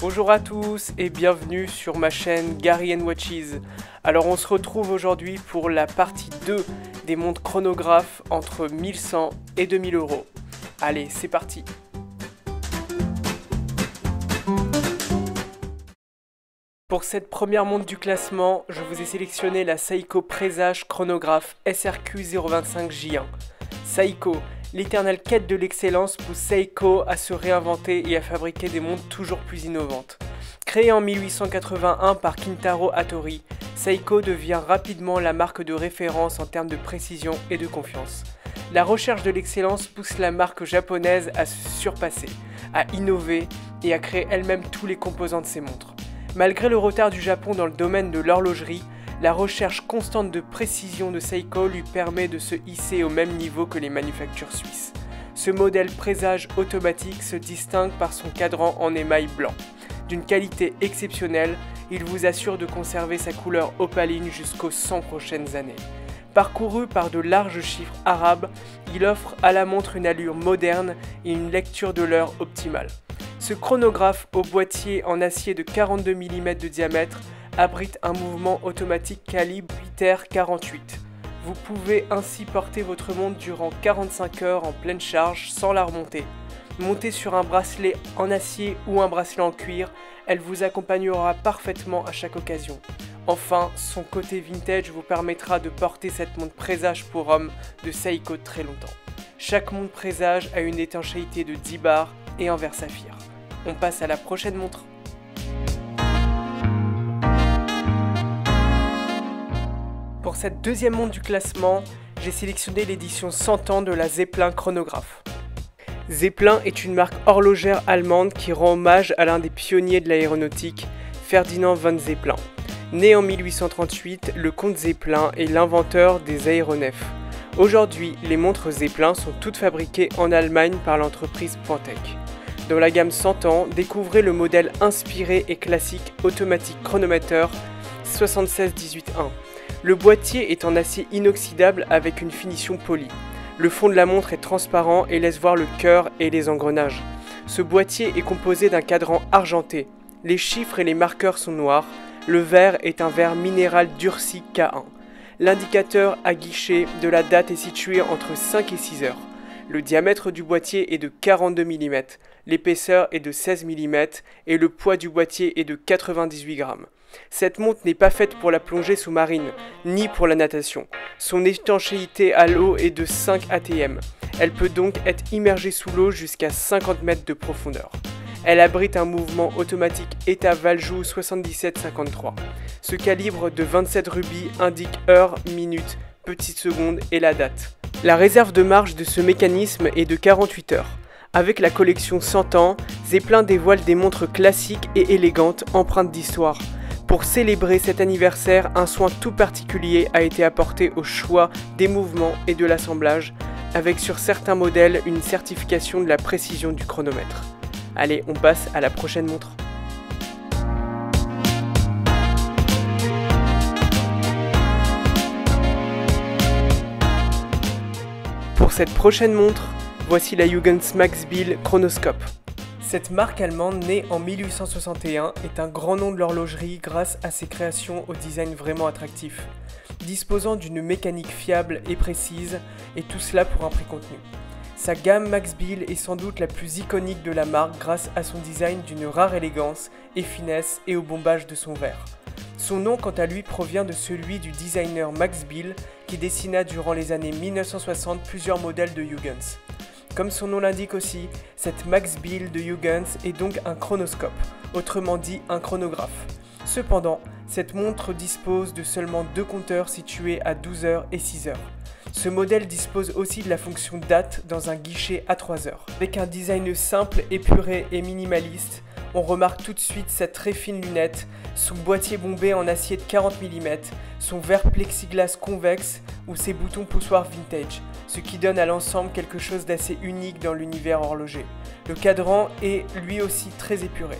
Bonjour à tous et bienvenue sur ma chaîne Gary Watches. Alors on se retrouve aujourd'hui pour la partie 2 des montres chronographes entre 1100 et 2000 euros. Allez, c'est parti Pour cette première montre du classement, je vous ai sélectionné la Seiko Présage Chronographe SRQ 025J1. Seiko, L'éternelle quête de l'excellence pousse Seiko à se réinventer et à fabriquer des montres toujours plus innovantes. Créée en 1881 par Kintaro Hattori, Seiko devient rapidement la marque de référence en termes de précision et de confiance. La recherche de l'excellence pousse la marque japonaise à se surpasser, à innover et à créer elle-même tous les composants de ses montres. Malgré le retard du Japon dans le domaine de l'horlogerie, la recherche constante de précision de Seiko lui permet de se hisser au même niveau que les manufactures suisses. Ce modèle présage automatique se distingue par son cadran en émail blanc. D'une qualité exceptionnelle, il vous assure de conserver sa couleur opaline jusqu'aux 100 prochaines années. Parcouru par de larges chiffres arabes, il offre à la montre une allure moderne et une lecture de l'heure optimale. Ce chronographe au boîtier en acier de 42 mm de diamètre abrite un mouvement automatique calibre 8R48. Vous pouvez ainsi porter votre montre durant 45 heures en pleine charge sans la remonter. Montée sur un bracelet en acier ou un bracelet en cuir, elle vous accompagnera parfaitement à chaque occasion. Enfin, son côté vintage vous permettra de porter cette montre présage pour homme de Seiko très longtemps. Chaque montre présage a une étanchéité de 10 bars et en verre saphir. On passe à la prochaine montre. Pour cette deuxième montre du classement, j'ai sélectionné l'édition 100 ans de la Zeppelin chronographe. Zeppelin est une marque horlogère allemande qui rend hommage à l'un des pionniers de l'aéronautique, Ferdinand von Zeppelin. Né en 1838, le comte Zeppelin est l'inventeur des aéronefs. Aujourd'hui, les montres Zeppelin sont toutes fabriquées en Allemagne par l'entreprise Pointec. Dans la gamme 100 ans, découvrez le modèle inspiré et classique automatique chronomateur 76181. Le boîtier est en acier inoxydable avec une finition polie. Le fond de la montre est transparent et laisse voir le cœur et les engrenages. Ce boîtier est composé d'un cadran argenté. Les chiffres et les marqueurs sont noirs. Le verre est un verre minéral durci K1. L'indicateur à guichet de la date est situé entre 5 et 6 heures. Le diamètre du boîtier est de 42 mm, l'épaisseur est de 16 mm et le poids du boîtier est de 98 grammes. Cette montre n'est pas faite pour la plongée sous-marine, ni pour la natation. Son étanchéité à l'eau est de 5 ATM. Elle peut donc être immergée sous l'eau jusqu'à 50 mètres de profondeur. Elle abrite un mouvement automatique ETA Valjoux 7753. Ce calibre de 27 rubis indique heure, minute, petite seconde et la date. La réserve de marge de ce mécanisme est de 48 heures. Avec la collection 100 ans, Zeppelin dévoile des montres classiques et élégantes empreintes d'histoire. Pour célébrer cet anniversaire, un soin tout particulier a été apporté au choix des mouvements et de l'assemblage, avec sur certains modèles une certification de la précision du chronomètre. Allez, on passe à la prochaine montre. Pour cette prochaine montre, voici la Jugends Max Bill Chronoscope. Cette marque allemande née en 1861 est un grand nom de l'horlogerie grâce à ses créations au design vraiment attractif, disposant d'une mécanique fiable et précise, et tout cela pour un prix contenu. Sa gamme Max Bill est sans doute la plus iconique de la marque grâce à son design d'une rare élégance et finesse et au bombage de son verre. Son nom quant à lui provient de celui du designer Max Bill qui dessina durant les années 1960 plusieurs modèles de Huygens. Comme son nom l'indique aussi, cette Max Bill de Huygens est donc un chronoscope, autrement dit un chronographe. Cependant, cette montre dispose de seulement deux compteurs situés à 12h et 6h. Ce modèle dispose aussi de la fonction date dans un guichet à 3 h Avec un design simple, épuré et minimaliste, on remarque tout de suite sa très fine lunette, son boîtier bombé en acier de 40 mm, son verre plexiglas convexe ou ses boutons poussoirs vintage, ce qui donne à l'ensemble quelque chose d'assez unique dans l'univers horloger. Le cadran est lui aussi très épuré.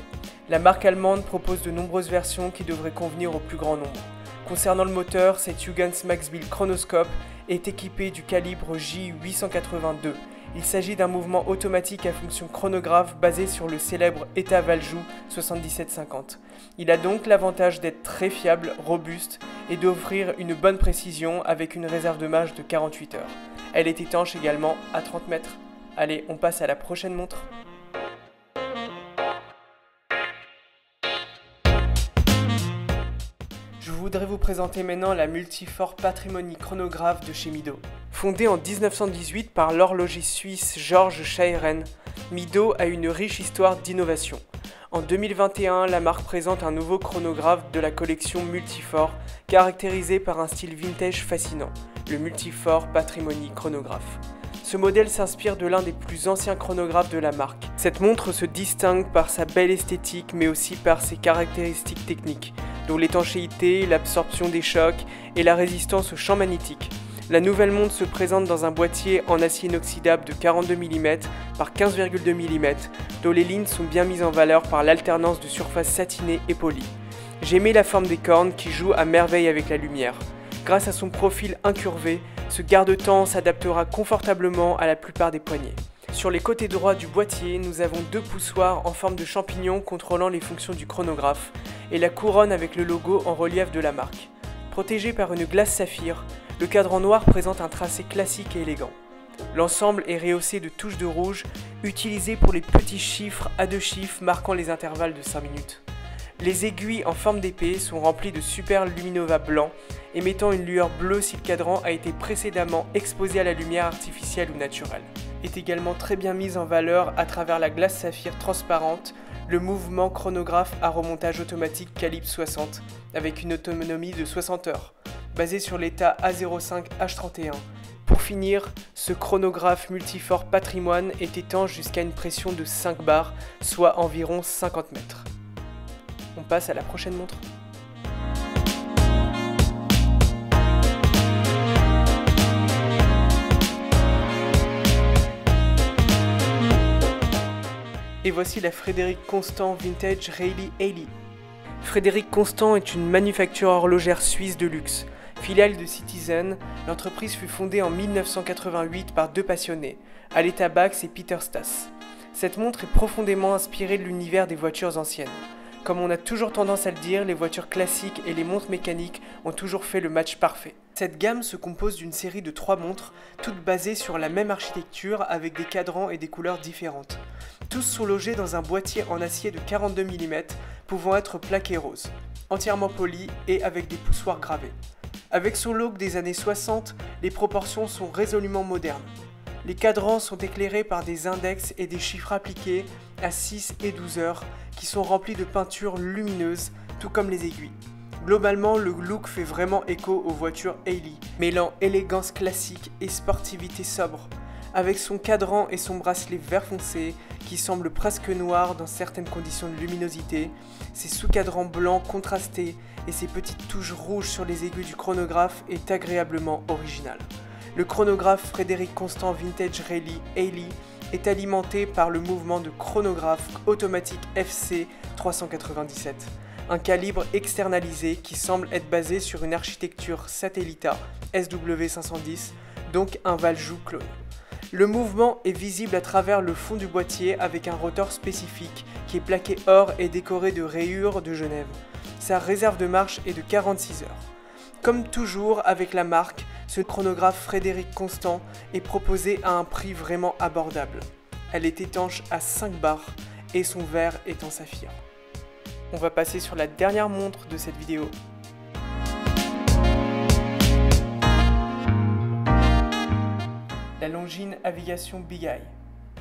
La marque allemande propose de nombreuses versions qui devraient convenir au plus grand nombre. Concernant le moteur, cette Huygens Maxbill Chronoscope est équipé du calibre J882 Il s'agit d'un mouvement automatique à fonction chronographe basé sur le célèbre Eta Valjoux 7750. Il a donc l'avantage d'être très fiable, robuste et d'offrir une bonne précision avec une réserve de marge de 48 heures. Elle est étanche également à 30 mètres. Allez, on passe à la prochaine montre. Je voudrais vous présenter maintenant la Multifort Patrimony chronographe de chez Mido. Fondée en 1918 par l'horlogiste suisse Georges Scheiren, Mido a une riche histoire d'innovation. En 2021, la marque présente un nouveau chronographe de la collection Multifort, caractérisé par un style vintage fascinant, le Multifort Patrimony chronographe. Ce modèle s'inspire de l'un des plus anciens chronographes de la marque. Cette montre se distingue par sa belle esthétique mais aussi par ses caractéristiques techniques, dont l'étanchéité, l'absorption des chocs et la résistance au champ magnétique. La nouvelle montre se présente dans un boîtier en acier inoxydable de 42 mm par 15,2 mm, dont les lignes sont bien mises en valeur par l'alternance de surface satinée et polie. J'aimais la forme des cornes qui jouent à merveille avec la lumière. Grâce à son profil incurvé, ce garde-temps s'adaptera confortablement à la plupart des poignées. Sur les côtés droits du boîtier, nous avons deux poussoirs en forme de champignon contrôlant les fonctions du chronographe et la couronne avec le logo en relief de la marque. Protégé par une glace saphir, le cadran noir présente un tracé classique et élégant. L'ensemble est rehaussé de touches de rouge utilisées pour les petits chiffres à deux chiffres marquant les intervalles de 5 minutes. Les aiguilles en forme d'épée sont remplies de super luminova blanc, émettant une lueur bleue si le cadran a été précédemment exposé à la lumière artificielle ou naturelle. Est également très bien mise en valeur à travers la glace saphir transparente, le mouvement chronographe à remontage automatique calibre 60, avec une autonomie de 60 heures basé sur l'état A05 H31. Pour finir, ce chronographe multifort patrimoine est étanche jusqu'à une pression de 5 bars, soit environ 50 mètres. On passe à la prochaine montre. Et voici la Frédéric Constant Vintage Rayleigh Haley. Frédéric Constant est une manufacture horlogère suisse de luxe. Filiale de Citizen, l'entreprise fut fondée en 1988 par deux passionnés, Aleta Bax et Peter Stas. Cette montre est profondément inspirée de l'univers des voitures anciennes. Comme on a toujours tendance à le dire, les voitures classiques et les montres mécaniques ont toujours fait le match parfait. Cette gamme se compose d'une série de trois montres, toutes basées sur la même architecture avec des cadrans et des couleurs différentes. Tous sont logés dans un boîtier en acier de 42 mm, pouvant être plaqué rose, entièrement poli et avec des poussoirs gravés. Avec son look des années 60, les proportions sont résolument modernes. Les cadrans sont éclairés par des index et des chiffres appliqués à 6 et 12 heures qui sont remplis de peintures lumineuses, tout comme les aiguilles. Globalement, le look fait vraiment écho aux voitures Haley, mêlant élégance classique et sportivité sobre. Avec son cadran et son bracelet vert foncé, qui semble presque noir dans certaines conditions de luminosité, ses sous-cadrans blancs contrastés et ses petites touches rouges sur les aiguilles du chronographe est agréablement original. Le chronographe Frédéric Constant Vintage Rayleigh Haley est alimenté par le mouvement de chronographe automatique FC 397, un calibre externalisé qui semble être basé sur une architecture Satellita SW510, donc un Valjoux clone. Le mouvement est visible à travers le fond du boîtier avec un rotor spécifique qui est plaqué or et décoré de rayures de Genève. Sa réserve de marche est de 46 heures. Comme toujours avec la marque, ce chronographe Frédéric Constant est proposé à un prix vraiment abordable. Elle est étanche à 5 bars et son verre est en saphir. On va passer sur la dernière montre de cette vidéo. La Longines Aviation Big Eye.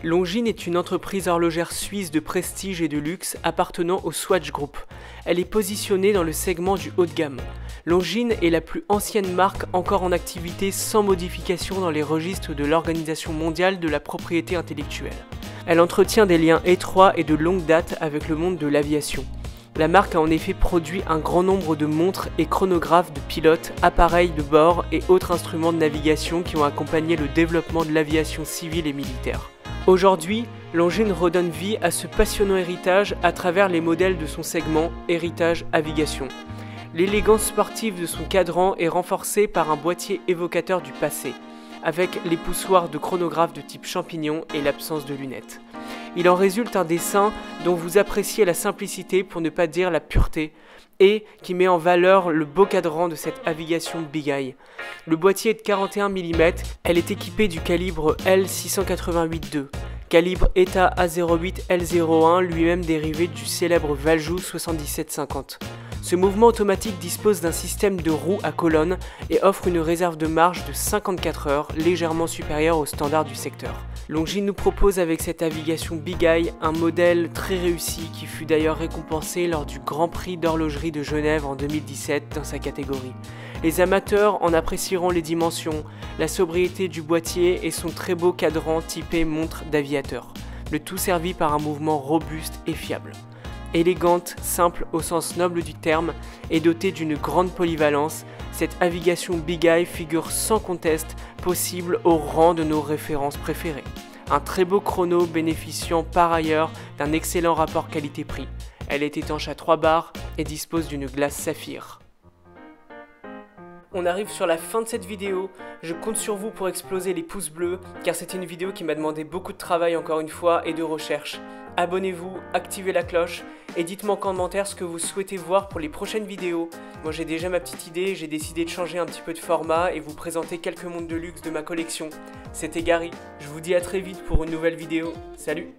Longines est une entreprise horlogère suisse de prestige et de luxe appartenant au Swatch Group. Elle est positionnée dans le segment du haut de gamme. Longines est la plus ancienne marque encore en activité sans modification dans les registres de l'Organisation mondiale de la propriété intellectuelle. Elle entretient des liens étroits et de longue date avec le monde de l'aviation. La marque a en effet produit un grand nombre de montres et chronographes de pilotes, appareils de bord et autres instruments de navigation qui ont accompagné le développement de l'aviation civile et militaire. Aujourd'hui, Longines redonne vie à ce passionnant héritage à travers les modèles de son segment Héritage Aviation. L'élégance sportive de son cadran est renforcée par un boîtier évocateur du passé. avec les poussoirs de chronographe de type champignon et l'absence de lunettes. Il en résulte un dessin dont vous appréciez la simplicité pour ne pas dire la pureté, et qui met en valeur le beau cadran de cette navigation Big Eye. Le boîtier est de 41 mm, elle est équipée du calibre L688-2, calibre ETA A08 L01 lui-même dérivé du célèbre Valjoux 7750. Ce mouvement automatique dispose d'un système de roues à colonne et offre une réserve de marge de 54 heures, légèrement supérieure au standard du secteur. Longines nous propose avec cette navigation Big Eye un modèle très réussi qui fut d'ailleurs récompensé lors du Grand Prix d'horlogerie de Genève en 2017 dans sa catégorie. Les amateurs en apprécieront les dimensions, la sobriété du boîtier et son très beau cadran typé montre d'aviateur, le tout servi par un mouvement robuste et fiable. Élégante, simple au sens noble du terme et dotée d'une grande polyvalence, cette navigation Big Eye figure sans conteste possible au rang de nos références préférées. Un très beau chrono bénéficiant par ailleurs d'un excellent rapport qualité-prix. Elle est étanche à 3 barres et dispose d'une glace saphir. On arrive sur la fin de cette vidéo, je compte sur vous pour exploser les pouces bleus car c'était une vidéo qui m'a demandé beaucoup de travail encore une fois et de recherche. Abonnez-vous, activez la cloche et dites-moi en commentaire ce que vous souhaitez voir pour les prochaines vidéos. Moi j'ai déjà ma petite idée, j'ai décidé de changer un petit peu de format et vous présenter quelques montres de luxe de ma collection. C'était Gary, je vous dis à très vite pour une nouvelle vidéo. Salut